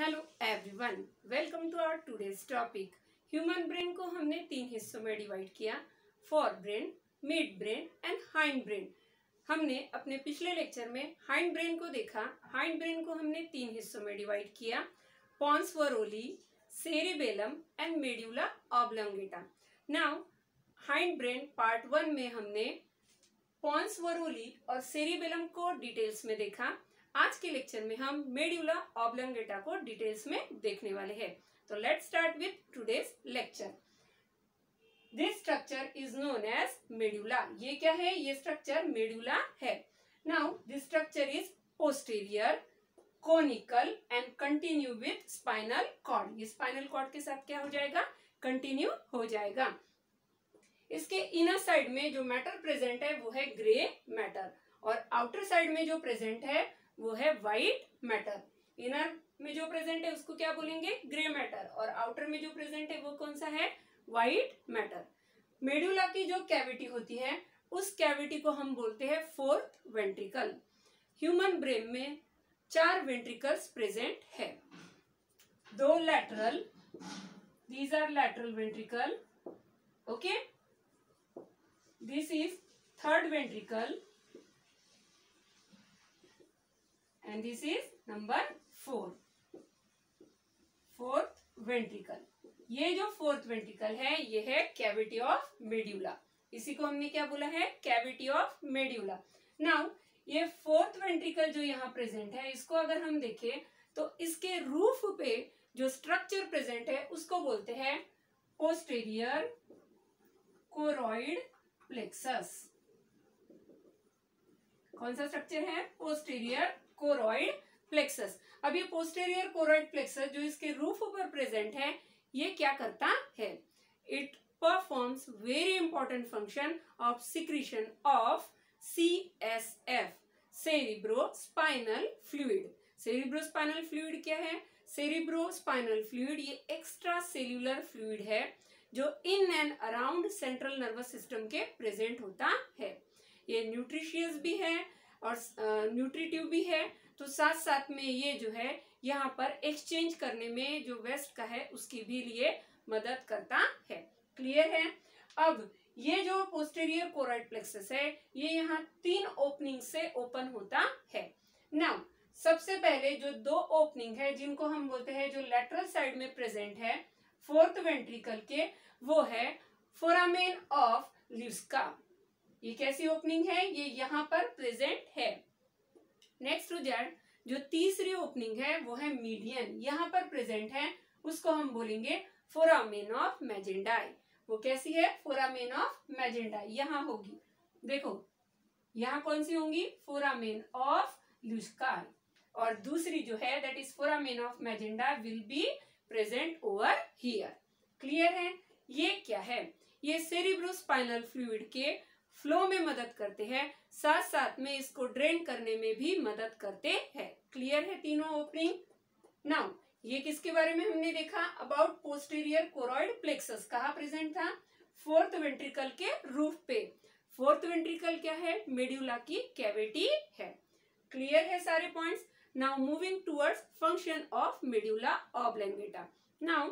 Hello everyone welcome to our today's topic human brain को हमने तीन हिस्सों में डिवाइड किया. Fore brain mid brain and hind brain हमने अपने पिछले लेक्चर में हाइंड ब्रेन को देखा. हाइंड ब्रेन को हमने तीन हिस्सों में डिवाइड किया. Pons varolii cerebellum and medulla oblongata now hind brain part one में हमने पॉन्स वरोली और सेरिबेलम को डिटेल्स में देखा. आज के लेक्चर में हम मेड्यूला ऑब्लंगेटा को डिटेल्स में देखने वाले हैं। तो let's start with today's lecture this structure is known as medulla ये क्या है? ये स्ट्रक्चर मेड्यूला है। Now this structure is posterior conical and continue with spinal cord ये स्पाइनल कॉर्ड के साथ क्या हो जाएगा? कंटिन्यू हो जाएगा। इसके इनर साइड में जो मैटर प्रेजेंट है, वो है ग्रे मैटर और आउटर साइड में जो प्रेजेंट है वो है व्हाइट मैटर इनर में जो प्रेजेंट है, उसको क्या बोलेंगे? ग्रे मैटर और आउटर में जो प्रेजेंट है, वो कौन सा है? व्हाइट मैटर मेडुला की जो कैविटी होती है, उस कैविटी को हम बोलते हैं फोर्थ वेंट्रिकल ह्यूमन ब्रेन में चार वेंट्रिकल्स प्रेजेंट है. दो lateral these are lateral ventricle okay this is third ventricle and this is number four fourth ventricle ये जो फोर्थ वेंट्रिकल है, ये है कैविटी ऑफ़ मेड्यूला इसी को हमने क्या बोला है? कैविटी ऑफ़ मेड्यूला नाउ ये फोर्थ वेंट्रिकल जो यहाँ प्रेजेंट है, इसको अगर हम देखें तो इसके रूफ पे जो स्ट्रक्चर प्रेजेंट है, उसको बोलते हैं पोस्टेरियर कोरॉइड प्लेक्सस कौन सा स्ट्रक्चर है? Posterior choroid plexus. अब ये पोस्टेरियर कोरॉइड प्लेक्सस जो इसके रूफ पर प्रेजेंट है, ये क्या करता है? It performs very important function of secretion of C S F cerebrospinal fluid cerebrospinal fluid क्या है? सेरिब्रो स्पाइनल फ्लूइड ये एक्स्ट्रा सेल्यूलर फ्लूड है, जो in and around central nervous system के प्रेजेंट होता है। ये न्यूट्रिशियस भी है और न्यूट्रिटिव भी है तो साथ साथ में ये जो है, यहाँ पर एक्सचेंज करने में जो वेस्ट का है, उसकी भी लिए मदद करता है। क्लियर है? अब, ये जो पोस्टेरियर कोराइड प्लेक्सस है, ये यहाँ तीन ओपनिंग से ओपन होता है। नाउ सबसे पहले जो दो ओपनिंग है, जिनको हम बोलते हैं, जो लेटरल साइड में प्रेजेंट है फोर्थ वेंट्रिकल के, वो है फोरामेन ऑफ़ लिस्का ये कैसी ओपनिंग है? ये यहाँ पर प्रेजेंट है। नेक्स्ट जेड जो तीसरी ओपनिंग है, वो है मीडियन यहाँ पर प्रेजेंट है, उसको हम बोलेंगे फोरामेन ऑफ़ मैजेंडाई वो कैसी है? फोरामेन ऑफ़ मैजेंडाई यहाँ होगी। देखो, यहाँ कौन सी होंगी? फोरामेन ऑफ़ लुस्काई और दूसरी जो है that is foramen of Magendie will be present over here clear है? ये क्या है? ये सेरिब्रोस्पाइनल फ्लूइड के फ्लो में मदद करते हैं साथ साथ में इसको ड्रेन करने में भी मदद करते हैं। क्लियर है तीनों ओपनिंग नाउ ये किसके बारे में हमने देखा? अबाउट पोस्टीरियर कोरॉइड प्लेक्सस कहा प्रेजेंट था? फोर्थ वेंट्रिकल के रूफ पे। फोर्थ वेंट्रिकल क्या है? मेड्यूला की कैविटी है। क्लियर है सारे points now moving towards function of medulla oblongata now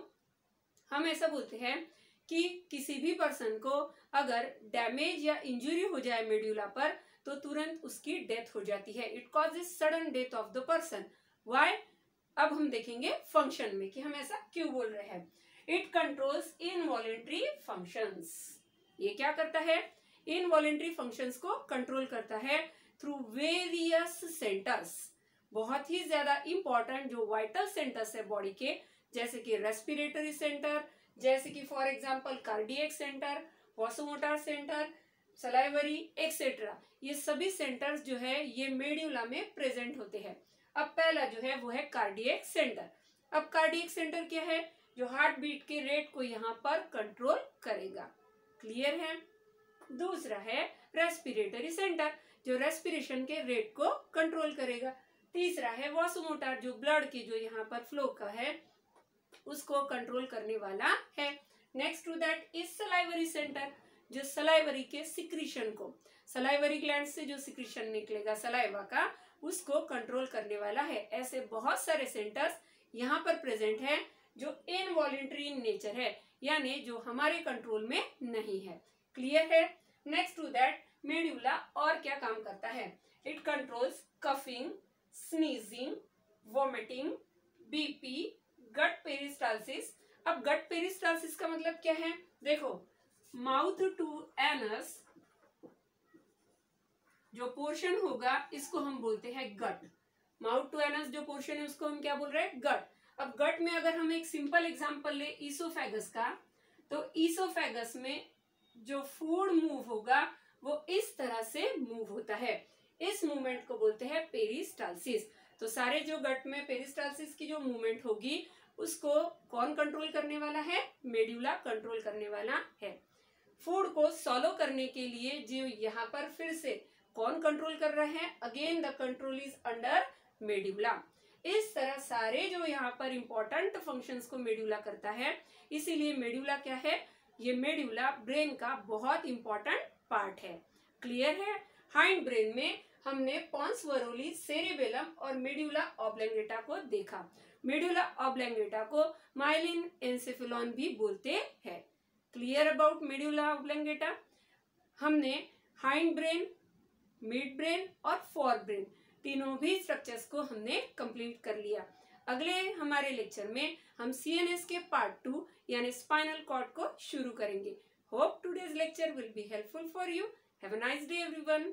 हम ऐसा बोलते हैं कि किसी भी पर्सन को अगर डैमेज या इंजुरी हो जाए मेड्यूला पर तो तुरंत उसकी डेथ हो जाती है। It cause is sudden death of the person why अब हम देखेंगे फ़ंक्शन में कि हम ऐसा क्यों बोल रहे हैं। इट कंट्रोल्स इनवॉलेंट्री फ़ंक्शंस ये क्या करता है? इनवॉलेंट्री फ़ंक्शंस को कंट्रोल करता है थ्रू वेरियस सेंटर्स बहुत ही ज़्यादा इंपॉर्टेंट जो वाइटल सेंटर्स है बॉडी के, जैसे कि रेस्पिरेटरी सेंटर जैसे कि for example cardiac centre vasomotor centre salivary etcetera ये सभी सेंटर्स जो है, ये मेड्यूला में प्रेजेंट होते हैं। अब पहला जो है, वो है कार्डियक सेंटर अब कार्डियक सेंटर क्या है? जो हार्ट बीट के रेट को यहाँ पर कंट्रोल करेगा। क्लियर है? दूसरा है रेस्पिरेटरी सेंटर जो रेस्पिरेशन के रेट को कंट्रोल करेगा। तीसरा है वॉसोमोटार जो ब्लड की जो यहाँ पर फ्लो का है उसको कंट्रोल करने वाला है। Next to that is salivary centre जो सलाइवरी के सिक्रीशन को सलाइवरी ग्लैंड से जो सिक्रीशन निकलेगा सलाइवा का, उसको कंट्रोल करने वाला है। ऐसे बहुत सारे सेंटर्स यहाँ पर प्रेजेंट है, जो इनवॉलेंट्री इन नेचर है, यानी जो हमारे कंट्रोल में नहीं है। क्लियर है? नेक्स्ट टू दैट मेड्यूला और क्या काम करता है? It controls coughing sneezing vomiting BP gut peristalsis. अब गट पेरिस्टालसिस का मतलब क्या है? देखो, माउथ टू एनस जो पोर्शन होगा, इसको हम बोलते हैं गट। माउथ टू एनस जो पोर्शन है, उसको हम क्या बोल रहे हैं? गट। अब गट में अगर हम एक सिंपल एग्जांपल ले ईसोफेगस का तो ईसोफेगस में जो फ़ूड मूव होगा, वो इस तरह से मूव होता है। इस मूवमेंट को बोलते हैं पेरिस्टालसिस। तो सारे जो गट में पेरिस्टालसिस की जो मूवमेंट होगी, उसको कौन कंट्रोल करने वाला है? मेड्यूला कंट्रोल करने वाला है। फ़ूड को सॉलो करने के लिए जो यहाँ पर फिर से कौन कंट्रोल कर रहे हैं? Again the control is under medulla इस तरह सारे जो यहाँ पर इंपॉर्टेंट फ़ंक्शंस को मेड्यूला करता है। इसीलिए मेड्यूला क्या है? ये मेड्यूला ब्रेन का बहुत इंपॉर्टेंट पार्ट है। क्लियर है? हाइंड ब्रेन में हमने पॉन्स वरोली सेरेबेलम और मेड्यूला ऑब्लेंगेटा को देखा। मेड्यूला ऑब्लेंगेटा को माइलिन एंसेफेलॉन भी बोलते हैं। क्लियर अबाउट मेड्यूला ऑब्लेंगेटा हमने हाइंड ब्रेन मिड ब्रेन और फोर ब्रेन तीनों भी स्ट्रक्चर्स को हमने कंप्लीट कर लिया। अगले हमारे लेक्चर में हम सीएनएस के पार्ट टू यानी स्पाइनल कॉर्ड को शुरू करेंगे। Hope today's lecture will be helpful for you have a nice day everyone